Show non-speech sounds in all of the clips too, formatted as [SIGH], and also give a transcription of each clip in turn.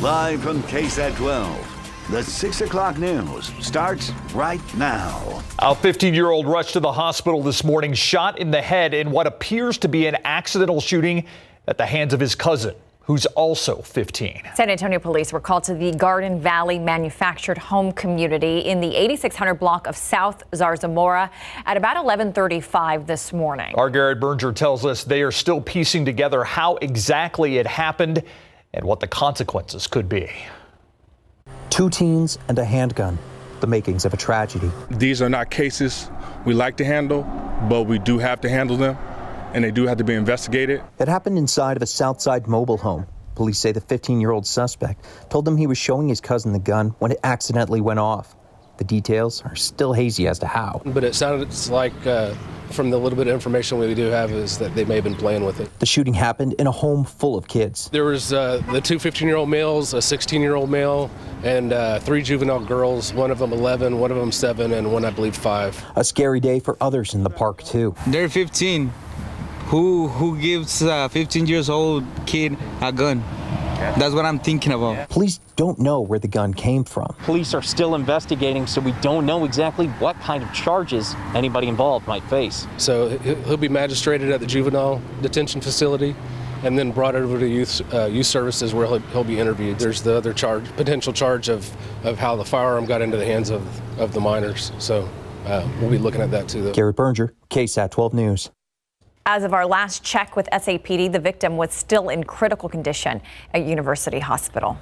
Live from KSAT 12. The 6 o'clock news starts right now. A 15 year old rushed to the hospital this morning, shot in the head in what appears to be an accidental shooting at the hands of his cousin who's also 15. San Antonio police were called to the Garden Valley manufactured home community in the 8600 block of South Zarzamora at about 1135 this morning. Our Garrett Berger tells us they are still piecing together how exactly it happened and what the consequences could be. Two teens and a handgun, the makings of a tragedy. These are not cases we like to handle, but we do have to handle them and they do have to be investigated. It happened inside of a Southside mobile home. Police say the 15 year old suspect told them he was showing his cousin the gun when it accidentally went off. The details are still hazy as to how. But it sounds like, uh, from the little bit of information we do have, is that they may have been playing with it. The shooting happened in a home full of kids. There was uh, the two 15 year old males, a 16 year old male, and uh, three juvenile girls, one of them 11, one of them 7, and one, I believe, 5. A scary day for others in the park, too. They're 15 who who gives a 15 years old kid a gun? That's what I'm thinking about. Police don't know where the gun came from. Police are still investigating, so we don't know exactly what kind of charges anybody involved might face. So he'll be magistrated at the juvenile detention facility and then brought over to youth uh, youth services where he'll, he'll, be interviewed. There's the other charge, potential charge of, of how the firearm got into the hands of, of the minors. So uh, we'll be looking at that too. Though. Garrett Berger, KSAT 12 News. As of our last check with SAPD, the victim was still in critical condition at University Hospital.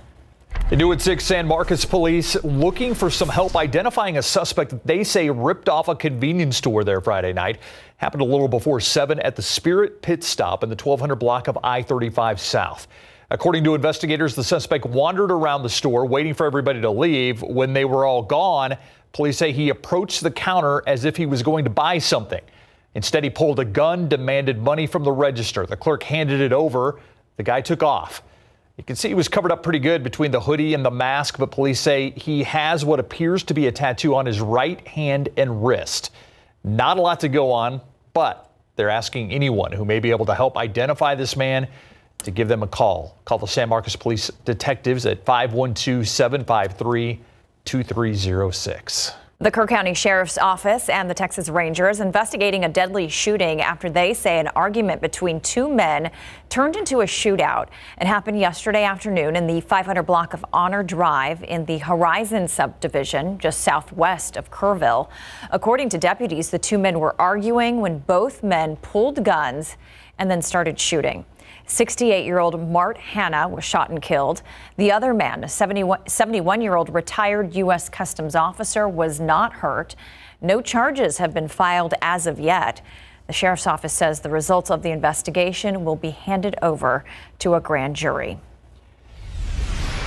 The new at 6 San Marcos police looking for some help identifying a suspect that they say ripped off a convenience store there Friday night. Happened a little before 7 at the Spirit Pit Stop in the 1200 block of I-35 South. According to investigators, the suspect wandered around the store waiting for everybody to leave. When they were all gone, police say he approached the counter as if he was going to buy something. Instead, he pulled a gun, demanded money from the register. The clerk handed it over. The guy took off. You can see he was covered up pretty good between the hoodie and the mask, but police say he has what appears to be a tattoo on his right hand and wrist. Not a lot to go on, but they're asking anyone who may be able to help identify this man to give them a call. Call the San Marcos Police Detectives at 512 753 2306. The Kerr County Sheriff's Office and the Texas Rangers investigating a deadly shooting after they say an argument between two men turned into a shootout. It happened yesterday afternoon in the 500 block of Honor Drive in the Horizon subdivision just southwest of Kerrville. According to deputies, the two men were arguing when both men pulled guns and then started shooting. 68 year old Mart Hanna was shot and killed. The other man, a 71 year old retired U.S. Customs officer, was not hurt. No charges have been filed as of yet. The sheriff's office says the results of the investigation will be handed over to a grand jury.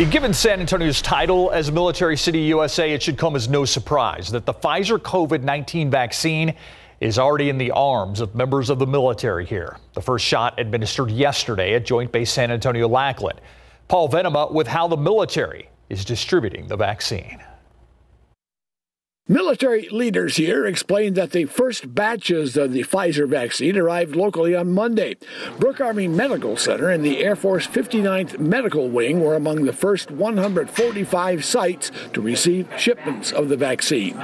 Given San Antonio's title as Military City USA, it should come as no surprise that the Pfizer COVID 19 vaccine is already in the arms of members of the military here. The first shot administered yesterday at Joint Base San Antonio Lackland. Paul Venema with how the military is distributing the vaccine. Military leaders here explained that the first batches of the Pfizer vaccine arrived locally on Monday. Brooke Army Medical Center and the Air Force 59th Medical Wing were among the first 145 sites to receive shipments of the vaccine.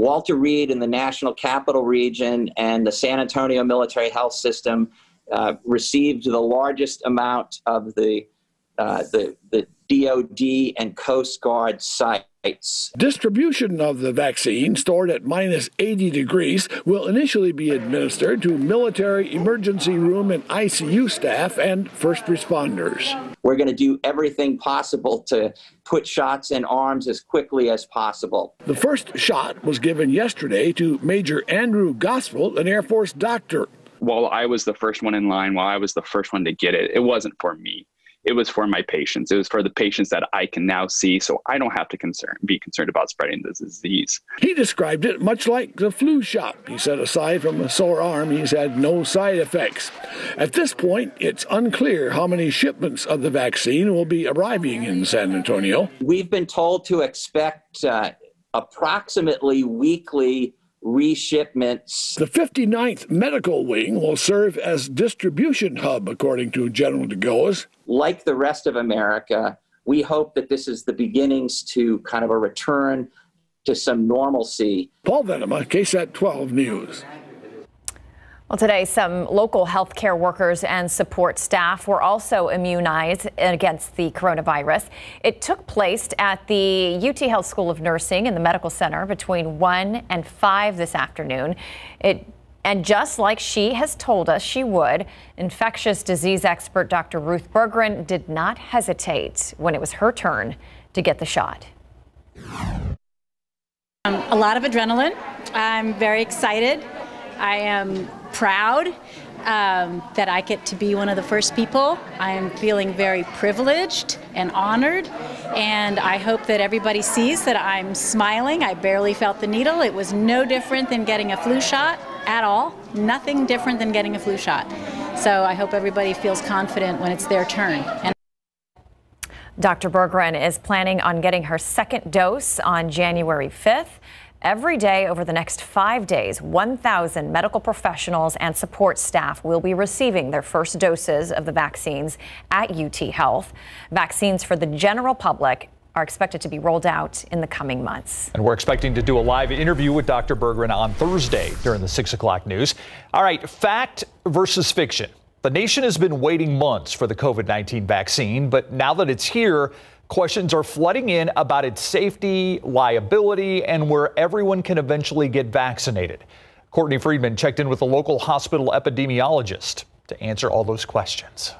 Walter Reed in the National Capital Region and the San Antonio Military Health System uh, received the largest amount of the, uh, the, the DoD and Coast Guard sites. Distribution of the vaccine, stored at minus 80 degrees, will initially be administered to military emergency room and ICU staff and first responders. We're going to do everything possible to put shots in arms as quickly as possible. The first shot was given yesterday to Major Andrew Gospel, an Air Force doctor. While I was the first one in line, while I was the first one to get it, it wasn't for me it was for my patients. It was for the patients that I can now see, so I don't have to concern be concerned about spreading the disease. He described it much like the flu shot. He said, aside from a sore arm, he's had no side effects. At this point, it's unclear how many shipments of the vaccine will be arriving in San Antonio. We've been told to expect uh, approximately weekly reshipments. The 59th Medical Wing will serve as distribution hub, according to General DeGoes. Like the rest of America, we hope that this is the beginnings to kind of a return to some normalcy. Paul Venema, KSAT 12 News. Well, today, some local healthcare workers and support staff were also immunized against the coronavirus. It took place at the UT Health School of Nursing in the Medical Center between 1 and 5 this afternoon. It and just like she has told us she would, infectious disease expert Dr. Ruth Berggren did not hesitate when it was her turn to get the shot. Um, a lot of adrenaline. I'm very excited. I am proud um, that I get to be one of the first people. I am feeling very privileged and honored, and I hope that everybody sees that I'm smiling. I barely felt the needle. It was no different than getting a flu shot at all. Nothing different than getting a flu shot. So I hope everybody feels confident when it's their turn. And Dr. Berggren is planning on getting her second dose on January 5th. Every day over the next five days, 1,000 medical professionals and support staff will be receiving their first doses of the vaccines at UT Health. Vaccines for the general public are expected to be rolled out in the coming months. And we're expecting to do a live interview with Dr. Berggren on Thursday during the 6 o'clock news. All right, fact versus fiction. The nation has been waiting months for the COVID 19 vaccine, but now that it's here, Questions are flooding in about its safety, liability, and where everyone can eventually get vaccinated. Courtney Friedman checked in with a local hospital epidemiologist to answer all those questions.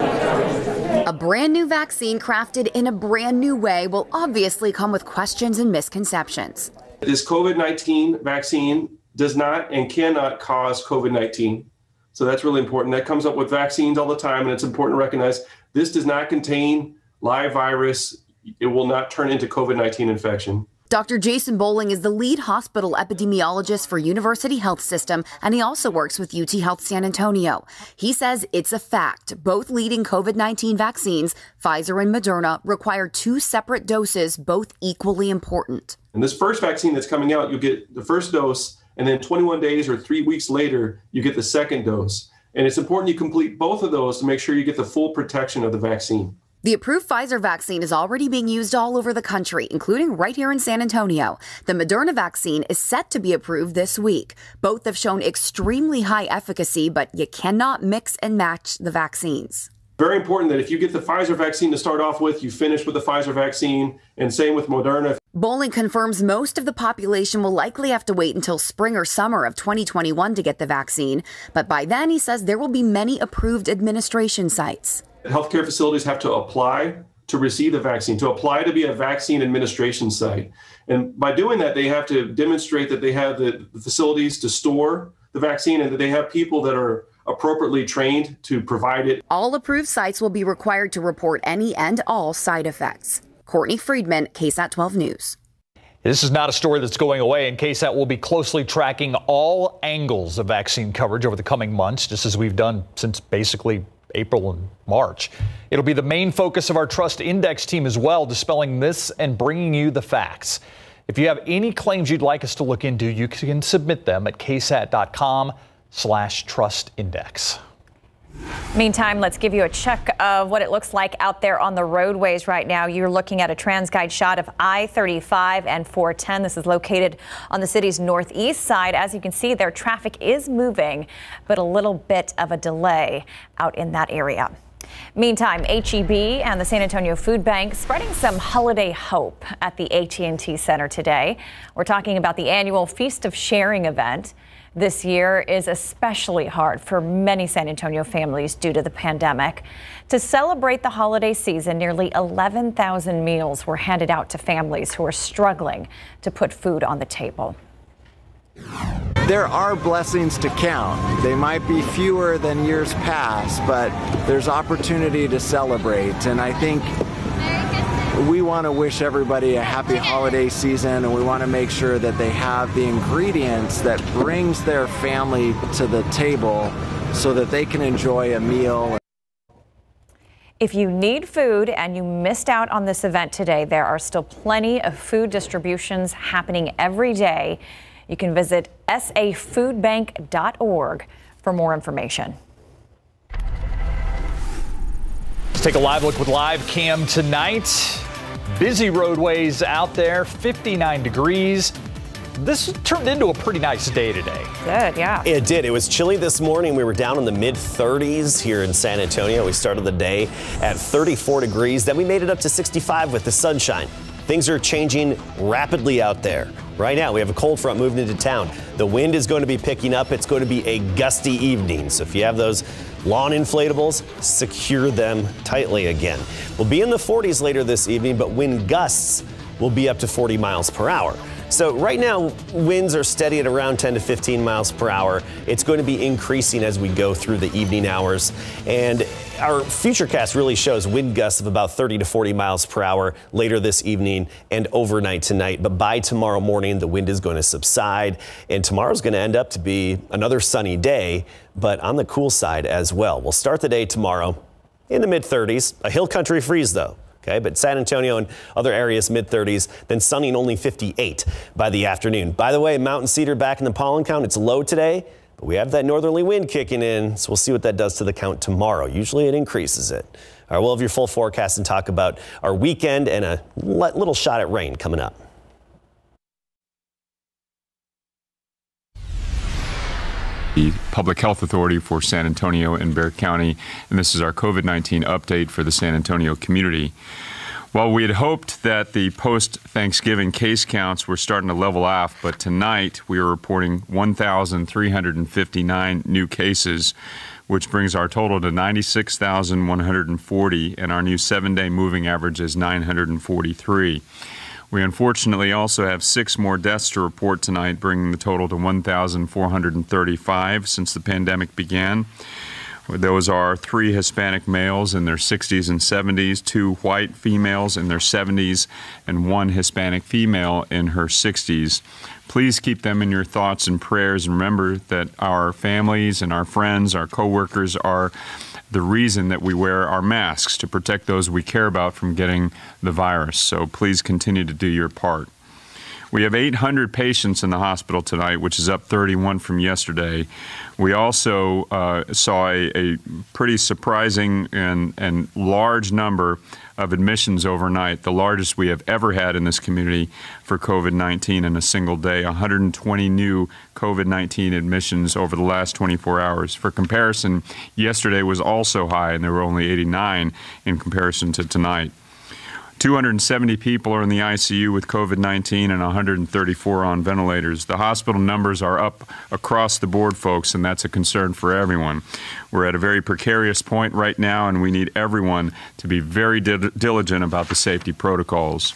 A brand new vaccine crafted in a brand new way will obviously come with questions and misconceptions. This COVID 19 vaccine does not and cannot cause COVID 19. So that's really important. That comes up with vaccines all the time, and it's important to recognize this does not contain live virus. It will not turn into COVID 19 infection. Dr. Jason Bowling is the lead hospital epidemiologist for University Health System, and he also works with UT Health San Antonio. He says it's a fact. Both leading COVID 19 vaccines, Pfizer and Moderna, require two separate doses, both equally important. And this first vaccine that's coming out, you get the first dose, and then 21 days or three weeks later, you get the second dose. And it's important you complete both of those to make sure you get the full protection of the vaccine. The approved Pfizer vaccine is already being used all over the country, including right here in San Antonio. The Moderna vaccine is set to be approved this week. Both have shown extremely high efficacy, but you cannot mix and match the vaccines. Very important that if you get the Pfizer vaccine to start off with, you finish with the Pfizer vaccine, and same with Moderna. Bowling confirms most of the population will likely have to wait until spring or summer of 2021 to get the vaccine, but by then he says there will be many approved administration sites healthcare facilities have to apply to receive the vaccine, to apply to be a vaccine administration site. And by doing that, they have to demonstrate that they have the, facilities to store the vaccine and that they have people that are appropriately trained to provide it. All approved sites will be required to report any and all side effects. Courtney Friedman, KSAT 12 News. This is not a story that's going away. In case KSAT will be closely tracking all angles of vaccine coverage over the coming months, just as we've done since basically April and March. It'll be the main focus of our Trust Index team as well, dispelling this and bringing you the facts. If you have any claims you'd like us to look into, you can submit them at ksat.com slash trust index. Meantime, let's give you a check of what it looks like out there on the roadways right now. You're looking at a TransGuide shot of I-35 and 410. This is located on the city's northeast side. As you can see, their traffic is moving, but a little bit of a delay out in that area. Meantime, HEB and the San Antonio Food Bank spreading some holiday hope at the AT&T Center today. We're talking about the annual Feast of Sharing event this year is especially hard for many San Antonio families due to the pandemic. To celebrate the holiday season, nearly 11,000 meals were handed out to families who are struggling to put food on the table. There are blessings to count. They might be fewer than years past, but there's opportunity to celebrate. And I think we want to wish everybody a happy holiday season and we want to make sure that they have the ingredients that brings their family to the table so that they can enjoy a meal. If you need food and you missed out on this event today, there are still plenty of food distributions happening every day. You can visit safoodbank.org for more information. Let's take a live look with live cam tonight. Busy roadways out there, 59 degrees. This turned into a pretty nice day today. Good, yeah. It did. It was chilly this morning. We were down in the mid 30s here in San Antonio. We started the day at 34 degrees. Then we made it up to 65 with the sunshine. Things are changing rapidly out there. Right now, we have a cold front moving into town. The wind is going to be picking up. It's going to be a gusty evening. So if you have those lawn inflatables, secure them tightly again. We'll be in the 40s later this evening, but wind gusts will be up to 40 miles per hour. So right now, winds are steady at around 10 to 15 miles per hour. It's going to be increasing as we go through the evening hours. And our futurecast really shows wind gusts of about 30 to 40 miles per hour later this evening and overnight tonight. But by tomorrow morning, the wind is going to subside. And tomorrow's going to end up to be another sunny day, but on the cool side as well. We'll start the day tomorrow in the mid 30s. A hill country freeze, though. Okay, but San Antonio and other areas mid 30s, then sunny and only 58 by the afternoon. By the way, Mountain Cedar back in the pollen count, it's low today, but we have that northerly wind kicking in, so we'll see what that does to the count tomorrow. Usually it increases it. All right, we'll have your full forecast and talk about our weekend and a little shot at rain coming up. the Public Health Authority for San Antonio and Bexar County, and this is our COVID 19 update for the San Antonio community. While we had hoped that the post Thanksgiving case counts were starting to level off, but tonight we are reporting 1,359 new cases, which brings our total to 96,140, and our new seven day moving average is 943. We unfortunately also have six more deaths to report tonight, bringing the total to 1,435 since the pandemic began. Those are three Hispanic males in their 60s and 70s, two white females in their 70s, and one Hispanic female in her 60s. Please keep them in your thoughts and prayers. And remember that our families and our friends, our coworkers are the reason that we wear our masks to protect those we care about from getting the virus. So please continue to do your part. We have 800 patients in the hospital tonight, which is up 31 from yesterday. We also uh, saw a, a, pretty surprising and, and large number of admissions overnight, the largest we have ever had in this community for COVID 19 in a single day. 120 new COVID 19 admissions over the last 24 hours. For comparison, yesterday was also high, and there were only 89 in comparison to tonight. 270 people are in the ICU with COVID 19 and 134 on ventilators. The hospital numbers are up across the board, folks, and that's a concern for everyone. We're at a very precarious point right now, and we need everyone to be very diligent about the safety protocols.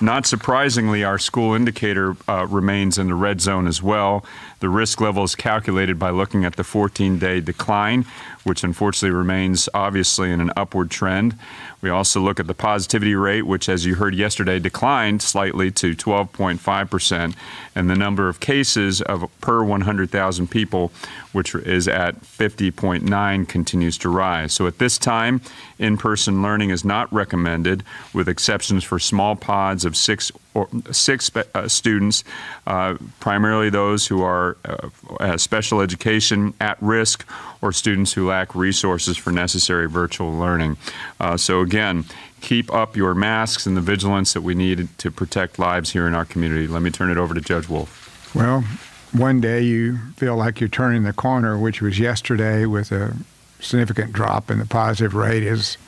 Not surprisingly, our school indicator uh, remains in the red zone as well. The risk level is calculated by looking at the 14 day decline, which unfortunately remains obviously in an upward trend. We also look at the positivity rate, which, as you heard yesterday, declined slightly to 12.5%, and the number of cases of per 100,000 people, which is at 50.9, continues to rise. So at this time, in-person learning is not recommended, with exceptions for small pods of six or six uh, students, uh, primarily those who are uh, special education at risk or students who lack resources for necessary virtual learning. Uh, so again, keep up your masks and the vigilance that we need to protect lives here in our community. Let me turn it over to Judge Wolff. Well, one day you feel like you're turning the corner, which was yesterday with a significant drop in the positive rate is,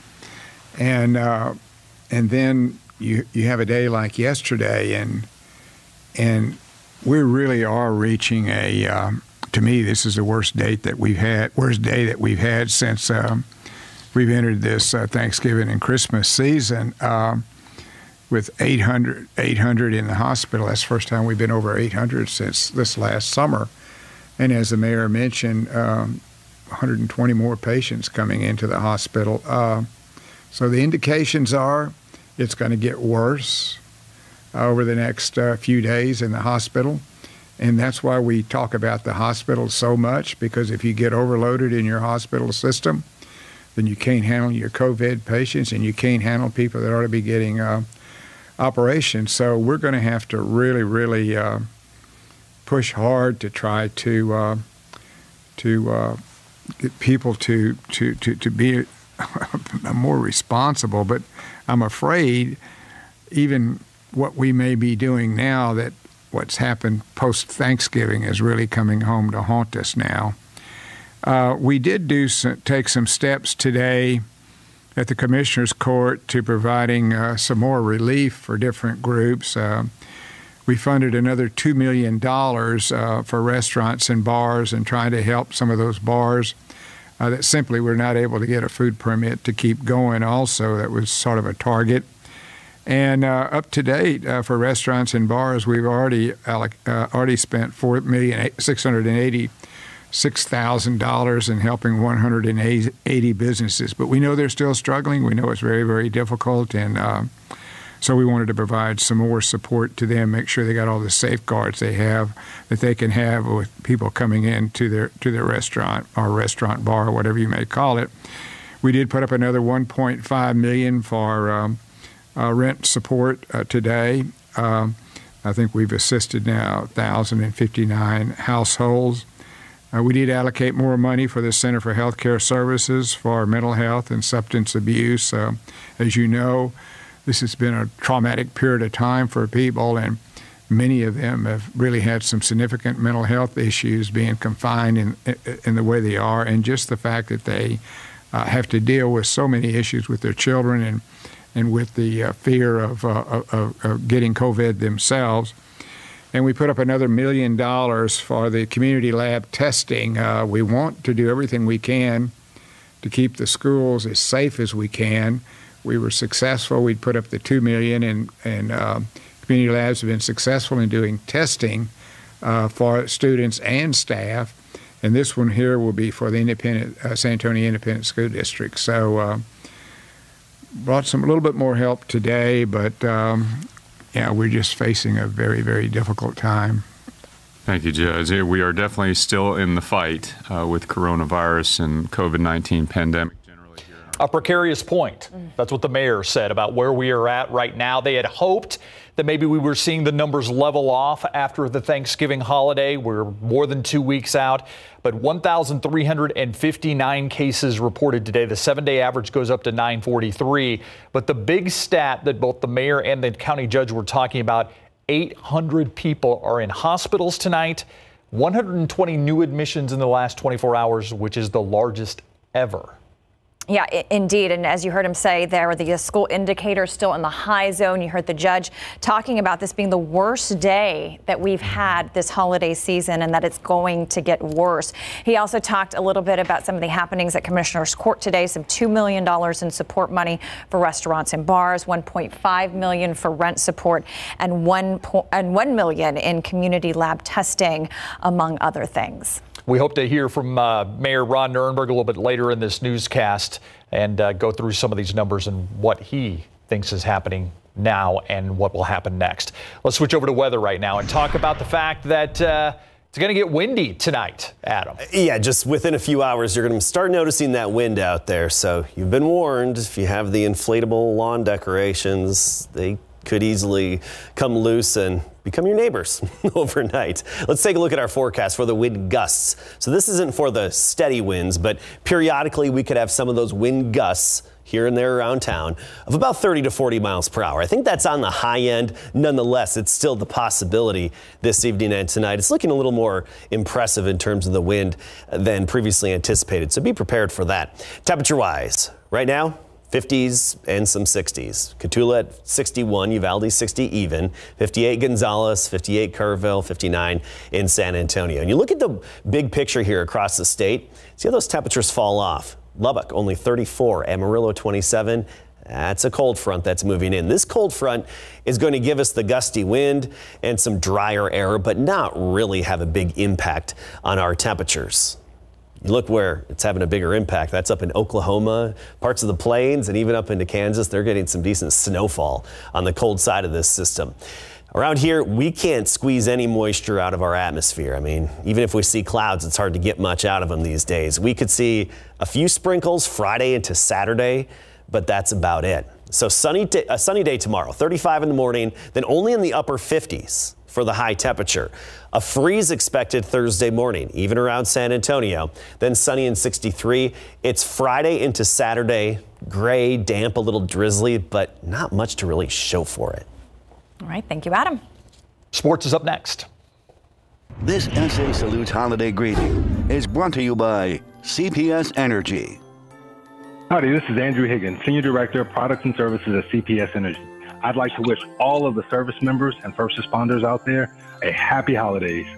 and uh, and then you you have a day like yesterday, and and we really are reaching a. Um, to me, this is the worst date that we've had, worst day that we've had since um, we've entered this uh, Thanksgiving and Christmas season. Um, with 800, 800 in the hospital. That's the first time we've been over 800 since this last summer. And as the mayor mentioned, um, 120 more patients coming into the hospital. Uh, so the indications are it's going to get worse uh, over the next uh, few days in the hospital. And that's why we talk about the hospital so much, because if you get overloaded in your hospital system, then you can't handle your COVID patients and you can't handle people that ought to be getting uh, operations. So we're going to have to really, really uh, push hard to try to uh, to uh, get people to, to, to, to be [LAUGHS] more responsible. But I'm afraid, even what we may be doing now, that what's happened post Thanksgiving is really coming home to haunt us now. Uh, we did do some, take some steps today at the Commissioner's Court to providing uh, some more relief for different groups. Uh, we funded another $2 million uh, for restaurants and bars and trying to help some of those bars uh, that simply were not able to get a food permit to keep going, also. That was sort of a target. And uh, up to date uh, for restaurants and bars, we've already uh, already spent four million six hundred and eighty six thousand dollars in helping one hundred and eighty businesses. But we know they're still struggling. We know it's very very difficult, and uh, so we wanted to provide some more support to them, make sure they got all the safeguards they have that they can have with people coming in to their to their restaurant or restaurant bar, whatever you may call it. We did put up another 1.5 million for um, rent support uh, today. Um, I think we've assisted now 1,059 households. Uh, we did allocate more money for the Center for Healthcare Services for mental health and substance abuse. Uh, as you know, this has been a traumatic period of time for people, and many of them have really had some significant mental health issues being confined in, in the way they are, and just the fact that they uh, have to deal with so many issues with their children and and with the uh, fear of, uh, of, of, getting COVID themselves. And we put up another million dollars for the community lab testing. Uh, we want to do everything we can to keep the schools as safe as we can. We were successful. We put up the two million, and and uh, community labs have been successful in doing testing uh, for students and staff. And this one here will be for the independent uh, San Antonio Independent School District. So brought some a little bit more help today, but um, yeah, we're just facing a very, very difficult time. Thank you, Judge. We are definitely still in the fight uh, with coronavirus and COVID 19 pandemic. A precarious point. That's what the mayor said about where we are at right now. They had hoped that maybe we were seeing the numbers level off after the Thanksgiving holiday. We're more than two weeks out, but 1,359 cases reported today. The seven day average goes up to 943. But the big stat that both the mayor and the county judge were talking about 800 people are in hospitals tonight. 120 new admissions in the last 24 hours, which is the largest ever. Yeah, indeed. And as you heard him say there, the uh, school indicator still in the high zone. You heard the judge talking about this being the worst day that we've had this holiday season and that it's going to get worse. He also talked a little bit about some of the happenings at Commissioner's Court today, some $2 million in support money for restaurants and bars, 1.5 million for rent support, and 1, and 1 million in community lab testing, among other things. We hope to hear from uh, Mayor Ron Nirenberg a little bit later in this newscast and uh, go through some of these numbers and what he thinks is happening now and what will happen next. Let's switch over to weather right now and talk about the fact that. Uh, it's going to get windy tonight, Adam. Yeah, just within a few hours, you're going to start noticing that wind out there. So you've been warned. If you have the inflatable lawn decorations, they could easily come loose and become your neighbors [LAUGHS] overnight. Let's take a look at our forecast for the wind gusts. So this isn't for the steady winds, but periodically we could have some of those wind gusts here and there around town of about 30 to 40 miles per hour. I think that's on the high end. Nonetheless, it's still the possibility this evening and tonight. It's looking a little more impressive in terms of the wind than previously anticipated. So be prepared for that. Temperature wise, right now, 50s and some 60s. Cotulla at 61, Uvalde 60 even, 58 Gonzales, 58 Kerrville, 59 in San Antonio. And you look at the big picture here across the state, see how those temperatures fall off. Lubbock only 34, Amarillo 27. That's a cold front that's moving in. This cold front is going to give us the gusty wind and some drier air, but not really have a big impact on our temperatures. You look where it's having a bigger impact. That's up in Oklahoma, parts of the plains, and even up into Kansas. They're getting some decent snowfall on the cold side of this system. Around here, we can't squeeze any moisture out of our atmosphere. I mean, even if we see clouds, it's hard to get much out of them these days. We could see a few sprinkles Friday into Saturday, but that's about it. So sunny, a sunny day tomorrow, 35 in the morning, then only in the upper 50s for the high temperature. A freeze expected Thursday morning, even around San Antonio. Then sunny and 63. It's Friday into Saturday. Gray, damp, a little drizzly, but not much to really show for it. All right. Thank you, Adam. Sports is up next. This SA Salutes holiday greeting is brought to you by CPS Energy. Howdy, this is Andrew Higgins, Senior Director of Products and Services at CPS Energy. I'd like to wish all of the service members and first responders out there a happy holidays.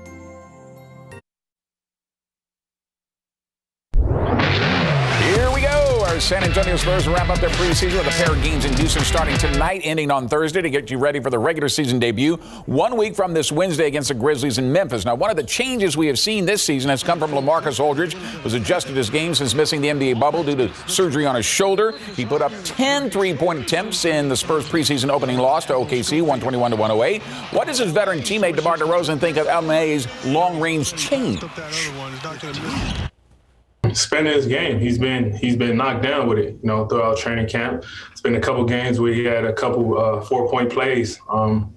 San Antonio Spurs wrap up their preseason with a pair of games in Houston starting tonight, ending on Thursday to get you ready for the regular season debut. One week from this Wednesday against the Grizzlies in Memphis. Now, one of the changes we have seen this season has come from LaMarcus Aldridge, who's adjusted his game since missing the NBA bubble due to surgery on his shoulder. He put up 10 three-point attempts in the Spurs preseason opening loss to OKC, 121 to 108. What does his veteran teammate DeMar DeRozan think of LMA's long-range change? Spending his game. He's been he's been knocked down with it, you know, throughout training camp. It's been a couple games where he had a couple uh, four point plays um,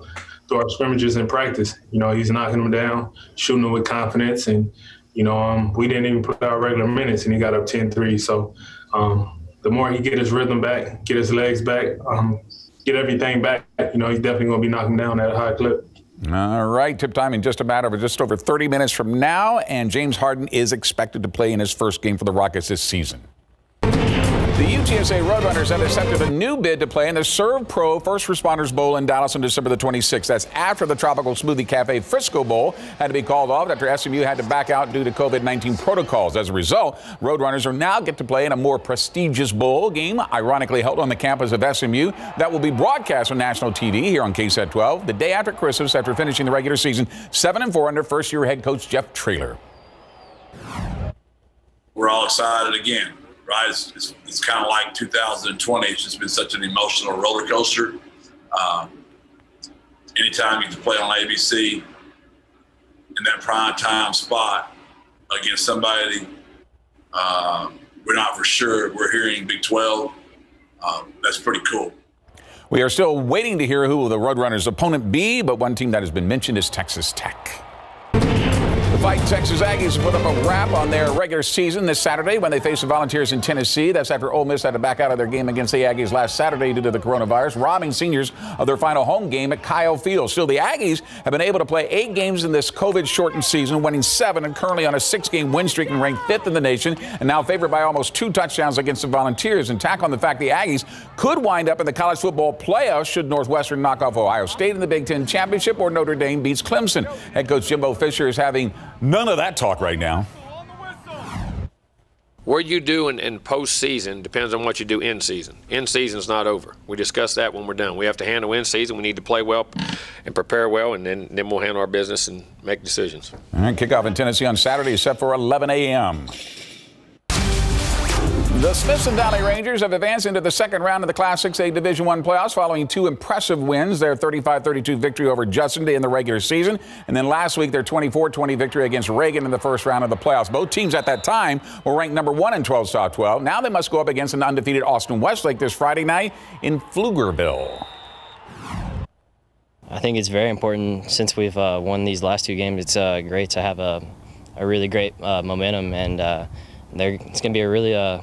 through our scrimmages in practice. You know, he's knocking them down, shooting them with confidence, and you know, um, we didn't even put out regular minutes, and he got up 10-3. So um, the more he get his rhythm back, get his legs back, um, get everything back, you know, he's definitely to be knocking down at a high clip. All right, tip time in just a matter of just over 30 minutes from now, and James Harden is expected to play in his first game for the Rockets this season. The UTSA Roadrunners have accepted a new bid to play in the SERVPRO First Responders Bowl in Dallas on December the 26th. That's after the Tropical Smoothie Cafe Frisco Bowl had to be called off after SMU had to back out due to COVID 19 protocols. As a result, Roadrunners are now get to play in a more prestigious bowl game, ironically held on the campus of SMU, that will be broadcast on national TV here on KSAT 12 the day after Christmas after finishing the regular season 7 and 4 under first year head coach Jeff Traylor. We're all excited again right? It's, it's, it's kind of like 2020. It's just been such an emotional roller coaster. Um, anytime you can play on ABC in that prime time spot against somebody, uh, we're not for sure. We're hearing Big 12. Um, that's pretty cool. We are still waiting to hear who the Roadrunners' opponent be, but one team that has been mentioned is Texas Tech. Fighting Texas Aggies put up a wrap on their regular season this Saturday when they face the Volunteers in Tennessee. That's after Ole Miss had to back out of their game against the Aggies last Saturday due to the coronavirus, robbing seniors of their final home game at Kyle Field. Still, the Aggies have been able to play eight games in this COVID-shortened season, winning seven and currently on a six-game win streak and ranked fifth in the nation, and now favored by almost two touchdowns against the Volunteers. And tack on the fact the Aggies could wind up in the college football playoffs should Northwestern knock off Ohio State in the Big Ten championship or Notre Dame beats Clemson. Head coach Jimbo Fisher is having none of that talk right now. What you do in, in postseason depends on what you do in season. In season is not over. We discuss that when we're done. We have to handle in season. We need to play well and prepare well, and then, then we'll handle our business and make decisions. All right, kickoff in Tennessee on Saturday is set for 11 a.m. The Smithson Valley Rangers have advanced into the second round of the Class 6A Division One playoffs following two impressive wins. Their 35-32 victory over Judson in the regular season, and then last week their 24-20 victory against Reagan in the first round of the playoffs. Both teams at that time were ranked number one in 12 top 12. Now they must go up against an undefeated Austin Westlake this Friday night in Pflugerville. I think it's very important since we've uh, won these last two games. It's uh, great to have a, a really great uh, momentum, and uh, it's going to be a really uh,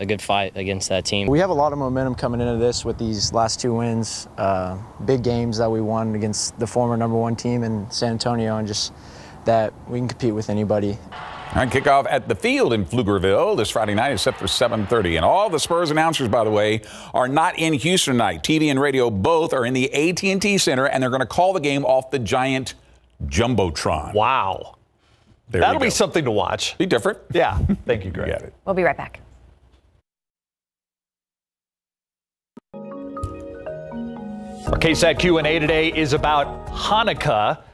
a good fight against that team. We have a lot of momentum coming into this with these last two wins, uh, big games that we won against the former number one team in San Antonio, and just that we can compete with anybody. And kickoff at the field in Pflugerville this Friday night is set for 7:30. And all the Spurs announcers, by the way, are not in Houston tonight. TV and radio both are in the AT&T Center, and they're going to call the game off the giant jumbotron. Wow. There That'll be something to watch. Be different. Yeah. Thank you, Greg. We'll be right back. Our KSAT Q&A today is about Hanukkah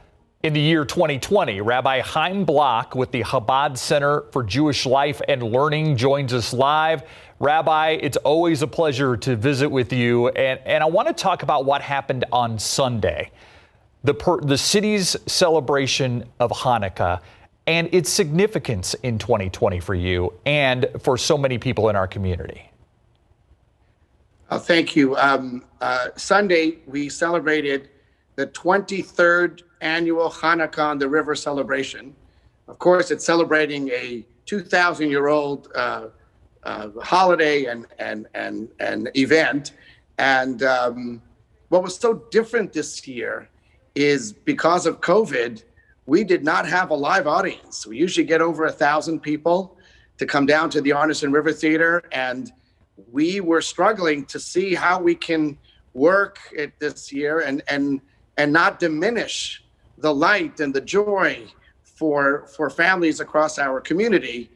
in the year 2020. Rabbi Chaim Block with the Chabad Center for Jewish Life and Learning joins us live. Rabbi, it's always a pleasure to visit with you, and, and I want to talk about what happened on Sunday. The, per, the city's celebration of Hanukkah and its significance in 2020 for you and for so many people in our community. Uh, thank you. Um, uh, Sunday, we celebrated the 23rd annual Hanukkah on the River celebration. Of course, it's celebrating a 2,000 year old uh, uh, holiday and, and, and, and event. And um, what was so different this year is because of COVID, we did not have a live audience. We usually get over a thousand people to come down to the Arneson River Theater, and we were struggling to see how we can work it this year and and and not diminish the light and the joy for for families across our community.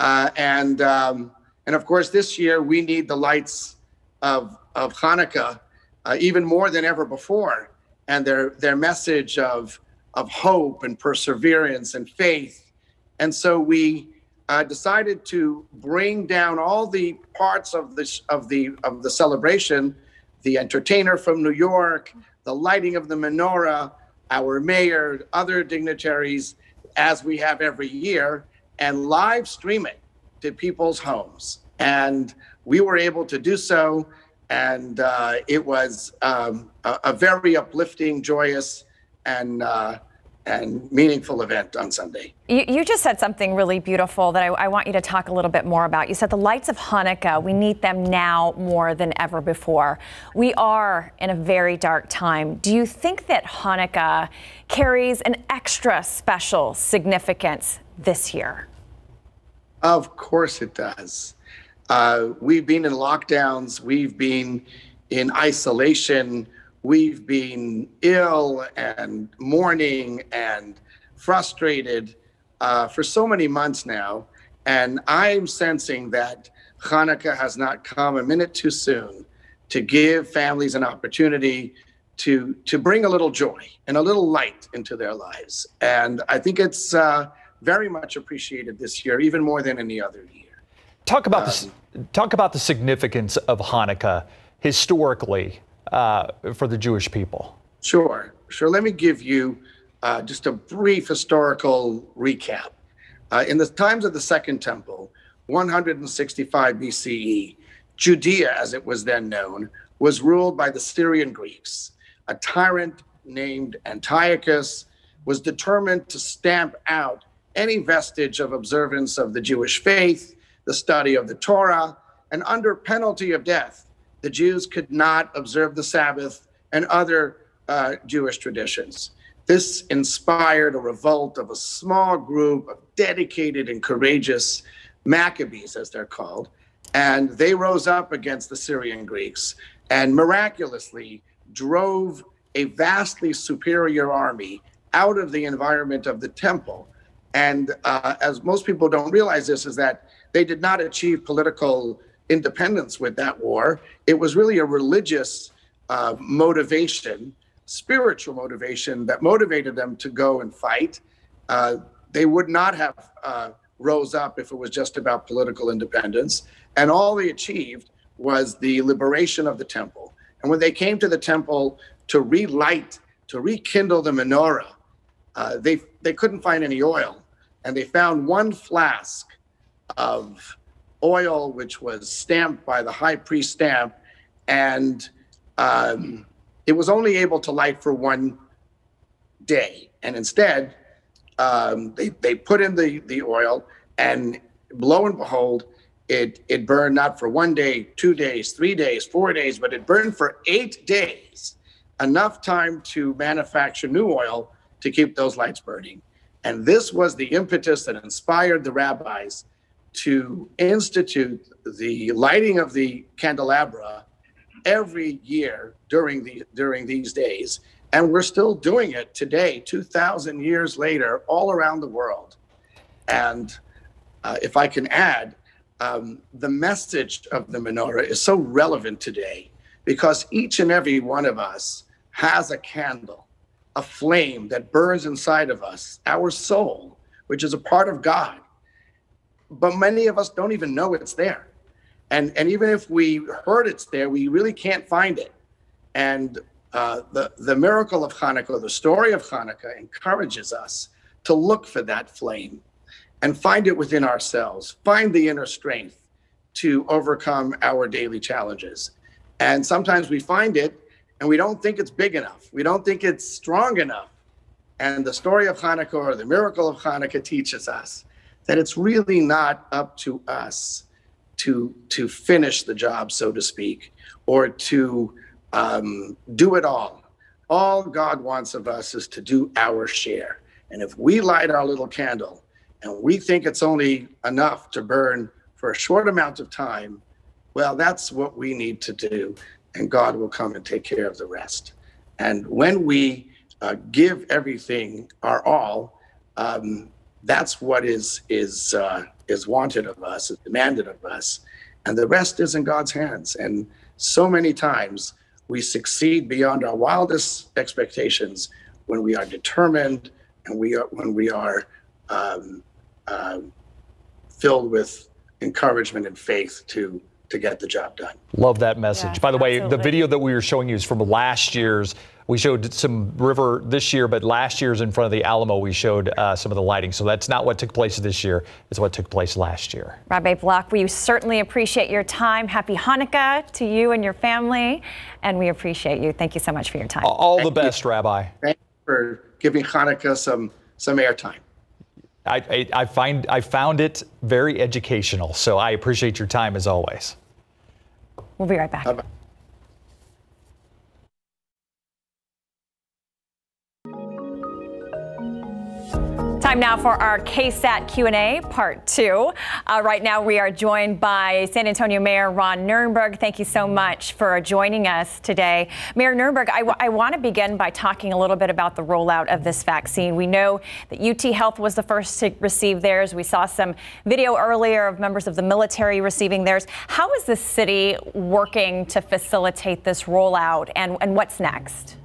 Uh, and um, and of course, this year we need the lights of of Hanukkah uh, even more than ever before, and their their message of of hope and perseverance and faith. And so we uh, decided to bring down all the parts of this of the of the celebration, the entertainer from New York, the lighting of the menorah, our mayor, other dignitaries, as we have every year, and live stream it to people's homes. And we were able to do so, and uh, it was um, a, a, very uplifting, joyous, and uh, and meaningful event on Sunday. You, you, just said something really beautiful that I, I, want you to talk a little bit more about. You said the lights of Hanukkah, we need them now more than ever before. We are in a very dark time. Do you think that Hanukkah carries an extra special significance this year? Of course it does. Uh, we've been in lockdowns, we've been in isolation we've been ill and mourning and frustrated uh, for so many months now. And I'm sensing that Hanukkah has not come a minute too soon to give families an opportunity to to bring a little joy and a little light into their lives. And I think it's uh, very much appreciated this year, even more than any other year. Talk about um, the talk about the significance of Hanukkah historically uh, for the Jewish people? Sure, sure. Let me give you uh, just a brief historical recap. Uh, in the times of the Second Temple, 165 BCE, Judea, as it was then known, was ruled by the Syrian Greeks. A tyrant named Antiochus was determined to stamp out any vestige of observance of the Jewish faith, the study of the Torah, and under penalty of death, the Jews could not observe the Sabbath and other uh, Jewish traditions. This inspired a revolt of a small group of dedicated and courageous Maccabees, as they're called, and they rose up against the Syrian Greeks and miraculously drove a vastly superior army out of the environment of the temple. And uh, as most people don't realize this, is that they did not achieve political independence with that war. It was really a religious uh, motivation, spiritual motivation that motivated them to go and fight. Uh, they would not have uh, rose up if it was just about political independence. And all they achieved was the liberation of the temple. And when they came to the temple to relight, to rekindle the menorah, uh, they they couldn't find any oil, and they found one flask of oil, which was stamped by the high priest stamp, and um, it was only able to light for one day. And instead, um, they, they put in the, the oil, and lo and behold, it, it burned not for one day, two days, three days, four days, but it burned for eight days, enough time to manufacture new oil to keep those lights burning. And this was the impetus that inspired the rabbis to institute the lighting of the candelabra every year during the during these days. And we're still doing it today 2000 years later all around the world. And uh, if i can add um, the message of the menorah is so relevant today because each and every one of us has a candle a flame that burns inside of us our soul which is a part of god but many of us don't even know it's there. And, and even if we heard it's there, we really can't find it. And uh, the, the miracle of Hanukkah, the story of Hanukkah, encourages us to look for that flame and find it within ourselves, find the inner strength to overcome our daily challenges. And sometimes we find it and we don't think it's big enough, we don't think it's strong enough. And the story of Hanukkah or the miracle of Hanukkah teaches us that it's really not up to us to, to finish the job, so to speak, or to um, do it all. All God wants of us is to do our share. And if we light our little candle and we think it's only enough to burn for a short amount of time, well, that's what we need to do. And God will come and take care of the rest. And when we uh, give everything our all, um, that's what is is uh, is wanted of us, is demanded of us, and the rest is in God's hands. And so many times we succeed beyond our wildest expectations when we are determined and we are when we are um, uh, filled with encouragement and faith to to get the job done. Love that message. Yeah, By the way, the video that we were showing you is from last year's. We showed some river this year, but last year's in front of the Alamo, we showed uh, some of the lighting. So that's not what took place this year. It's what took place last year. Rabbi Block, we certainly appreciate your time. Happy Hanukkah to you and your family, and we appreciate you. Thank you so much for your time. All Thank the best, you. Rabbi. Thank you for giving Hanukkah some some airtime. I, I, I, find I found it very educational, so I appreciate your time as always. We'll be right back. Bye-bye. Time now for our KSAT Q&A part two. Uh, right now we are joined by San Antonio Mayor Ron Nirenberg. Thank you so much for joining us today. Mayor Nirenberg, I want to begin by talking a little bit about the rollout of this vaccine. We know that UT Health was the first to receive theirs. We saw some video earlier of members of the military receiving theirs. How is the city working to facilitate this rollout and, and what's next?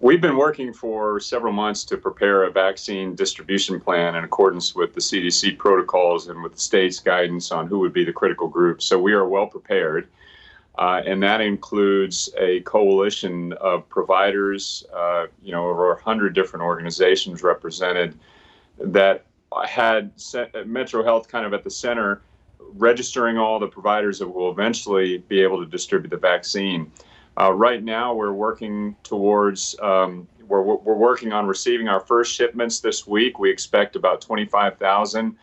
We've been working for several months to prepare a vaccine distribution plan in accordance with the CDC protocols and with the state's guidance on who would be the critical group. So we are well prepared. Uh, and that includes a coalition of providers, uh, you know, over 100 different organizations represented that had Metro Health kind of at the center, registering all the providers that will eventually be able to distribute the vaccine. Uh, right now, we're working towards um, we're, we're working on receiving our first shipments this week. We expect about 25,000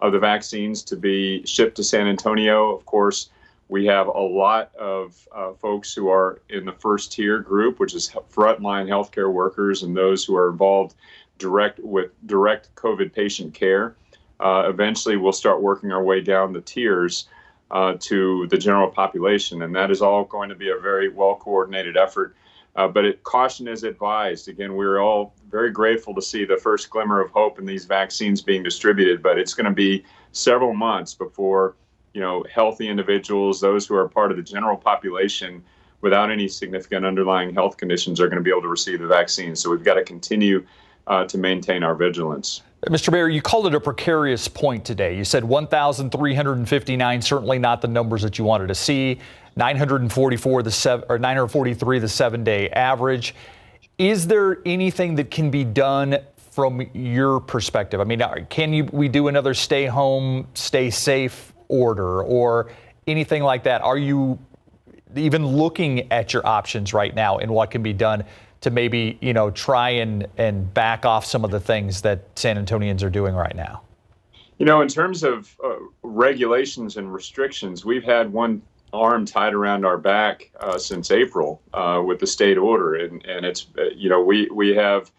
of the vaccines to be shipped to San Antonio. Of course, we have a lot of uh, folks who are in the first tier group, which is frontline healthcare workers and those who are involved direct with direct COVID patient care. Uh, eventually, we'll start working our way down the tiers uh, to the general population. And that is all going to be a very well coordinated effort. Uh, but it, caution is advised. Again, we're all very grateful to see the first glimmer of hope in these vaccines being distributed, but it's going to be several months before you know healthy individuals, those who are part of the general population without any significant underlying health conditions, are going to be able to receive the vaccine. So we've got to continue uh, to maintain our vigilance. Mr. Mayor, you called it a precarious point today. You said 1,359, certainly not the numbers that you wanted to see. 944 the seven, or 943 the seven-day average. Is there anything that can be done from your perspective? I mean, can you we do another stay home, stay safe order or anything like that? Are you even looking at your options right now and what can be done to maybe you know try and and back off some of the things that San Antonians are doing right now? You know, in terms of uh, regulations and restrictions, we've had one arm tied around our back uh, since April uh, with the state order, and and it's uh, you know we we have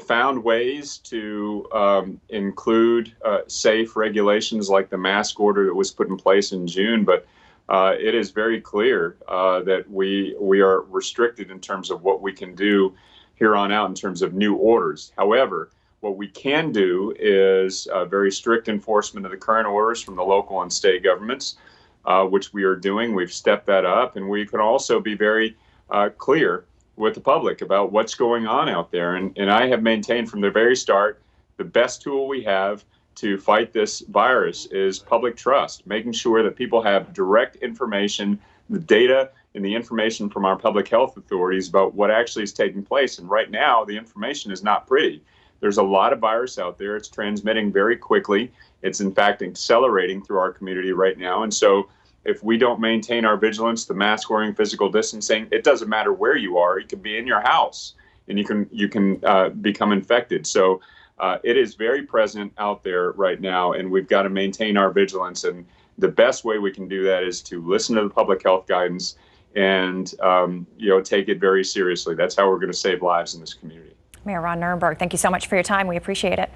found ways to um, include uh, safe regulations like the mask order that was put in place in June, but uh, it is very clear uh, that we we are restricted in terms of what we can do here on out in terms of new orders. However, what we can do is uh, very strict enforcement of the current orders from the local and state governments, uh, which we are doing. We've stepped that up, and we can also be very uh, clear with the public about what's going on out there. And, and I have maintained from the very start the best tool we have to fight this virus is public trust, making sure that people have direct information, the data and the information from our public health authorities about what actually is taking place. And right now, the information is not pretty. There's a lot of virus out there. It's transmitting very quickly. It's in fact accelerating through our community right now. And so, if we don't maintain our vigilance, the mask wearing, physical distancing, it doesn't matter where you are. You could be in your house and you can you can uh, become infected. So uh, it is very present out there right now, and we've got to maintain our vigilance. And the best way we can do that is to listen to the public health guidance and um, you know take it very seriously. That's how we're going to save lives in this community. Mayor Ron Nirenberg, thank you so much for your time. We appreciate it.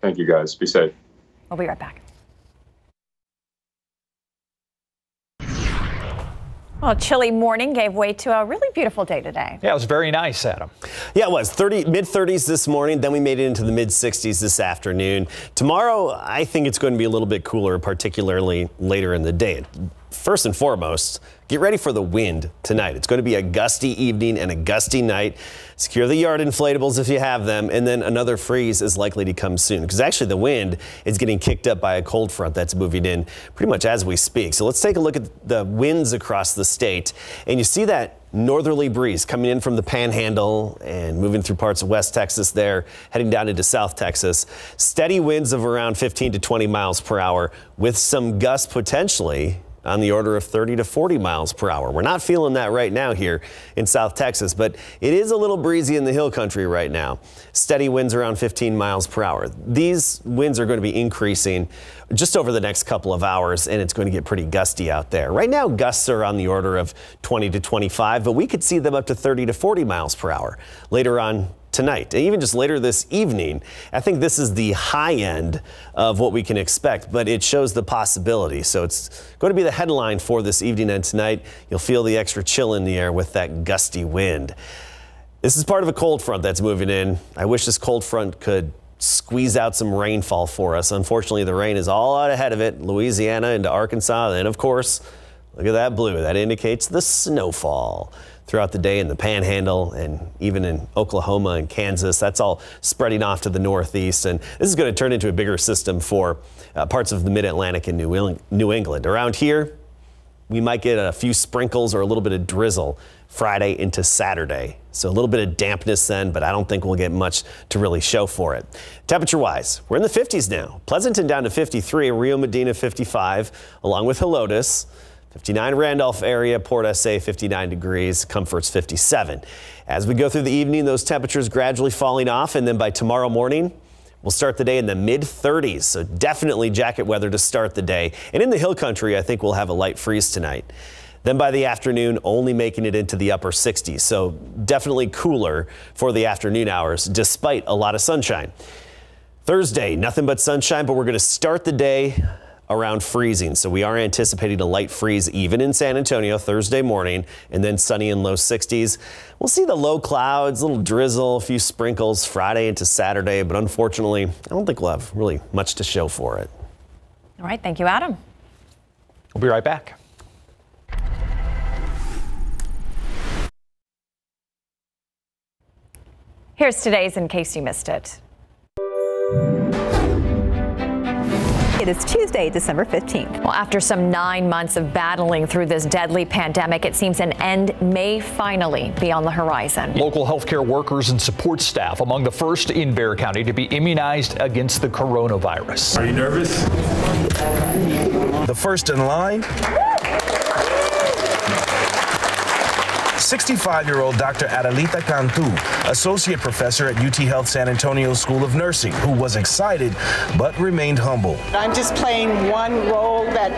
Thank you, guys. Be safe. We'll be right back. Well, a chilly morning gave way to a really beautiful day today. Yeah, it was very nice, Adam. Yeah, it was 30 mid 30s this morning. Then we made it into the mid 60s this afternoon. Tomorrow, I think it's going to be a little bit cooler, particularly later in the day. First and foremost, get ready for the wind tonight. It's going to be a gusty evening and a gusty night. Secure the yard inflatables if you have them, and then another freeze is likely to come soon because actually the wind is getting kicked up by a cold front that's moving in pretty much as we speak. So let's take a look at the winds across the state, and you see that northerly breeze coming in from the panhandle and moving through parts of West Texas there, heading down into South Texas. Steady winds of around 15 to 20 miles per hour with some gusts potentially on the order of 30 to 40 miles per hour. We're not feeling that right now here in South Texas, but it is a little breezy in the hill country right now. Steady winds around 15 miles per hour. These winds are going to be increasing just over the next couple of hours, and it's going to get pretty gusty out there. Right now, gusts are on the order of 20 to 25, but we could see them up to 30 to 40 miles per hour later on tonight, and even just later this evening. I think this is the high end of what we can expect, but it shows the possibility. So it's going to be the headline for this evening and tonight. You'll feel the extra chill in the air with that gusty wind. This is part of a cold front that's moving in. I wish this cold front could squeeze out some rainfall for us. Unfortunately, the rain is all out ahead of it, Louisiana into Arkansas. and of course, look at that blue. That indicates the snowfall throughout the day in the panhandle and even in Oklahoma and Kansas. That's all spreading off to the northeast. And this is going to turn into a bigger system for uh, parts of the mid Atlantic and New England. Around here, we might get a few sprinkles or a little bit of drizzle Friday into Saturday. So a little bit of dampness then, but I don't think we'll get much to really show for it. Temperature wise, we're in the 50s now. Pleasanton down to 53, Rio Medina 55, along with Helotes. 59 Randolph area, Port SA 59 degrees, Comfort's 57. As we go through the evening, those temperatures gradually falling off, and then by tomorrow morning, We'll start the day in the mid 30s, so definitely jacket weather to start the day. And in the hill country, I think we'll have a light freeze tonight. Then by the afternoon, only making it into the upper 60s, so definitely cooler for the afternoon hours, despite a lot of sunshine. Thursday, nothing but sunshine, but we're going to start the day around freezing. So we are anticipating a light freeze even in San Antonio Thursday morning and then sunny and low 60s. We'll see the low clouds, a little drizzle, a few sprinkles Friday into Saturday, but unfortunately, I don't think we'll have really much to show for it. All right. Thank you, Adam. We'll be right back. Here's today's in case you missed it. It is Tuesday, December 15th. Well, after some nine months of battling through this deadly pandemic, it seems an end may finally be on the horizon. Local healthcare workers and support staff among the first in Bexar County to be immunized against the coronavirus. Are you nervous? The first in line 65-year-old Dr. Adelita Cantu, associate professor at UT Health San Antonio School of Nursing, who was excited but remained humble. I'm just playing one role that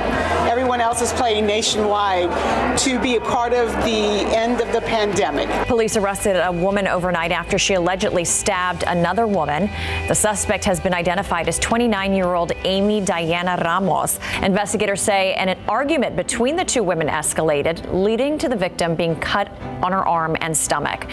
everyone else is playing nationwide to be a part of the end of the pandemic. Police arrested a woman overnight after she allegedly stabbed another woman. The suspect has been identified as 29-year-old Amy Diana Ramos. Investigators say an argument between the two women escalated, leading to the victim being cut on her arm and stomach.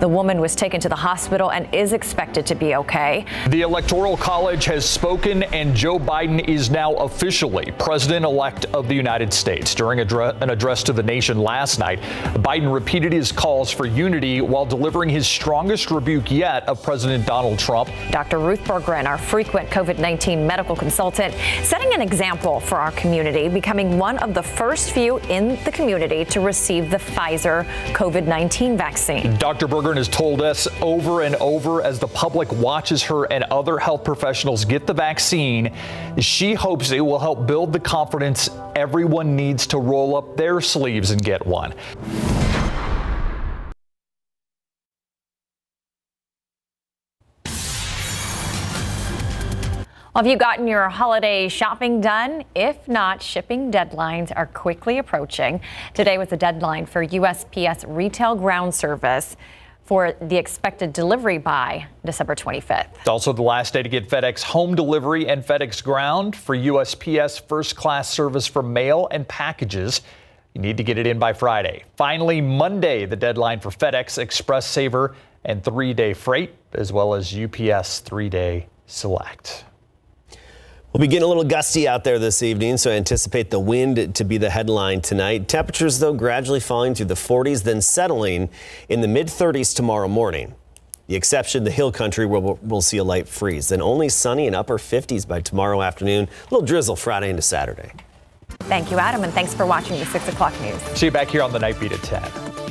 The woman was taken to the hospital and is expected to be okay. The Electoral College has spoken, and Joe Biden is now officially president elect of the United States. During an address to the nation last night, Biden repeated his calls for unity while delivering his strongest rebuke yet of President Donald Trump. Dr. Ruth Berggren, our frequent COVID 19 medical consultant, setting an example for our community, becoming one of the first few in the community to receive the Pfizer COVID 19 vaccine. Dr. Berggren has told us over and over as the public watches her and other health professionals get the vaccine, she hopes it will help build the confidence everyone needs to roll up their sleeves and get one. Have you gotten your holiday shopping done? If not, shipping deadlines are quickly approaching. Today was the deadline for USPS retail ground service for the expected delivery by December 25th. It's also the last day to get FedEx home delivery and FedEx ground for USPS first class service for mail and packages. You need to get it in by Friday. Finally, Monday, the deadline for FedEx Express Saver and three day freight, as well as UPS three day select. We'll be getting a little gusty out there this evening, so anticipate the wind to be the headline tonight. Temperatures, though, gradually falling through the 40s, then settling in the mid 30s tomorrow morning. The exception, the hill country, where we'll, we'll see a light freeze. Then only sunny and upper 50s by tomorrow afternoon. A little drizzle Friday into Saturday. Thank you, Adam, and thanks for watching the 6 o'clock news. See you back here on the Night Beat at 10.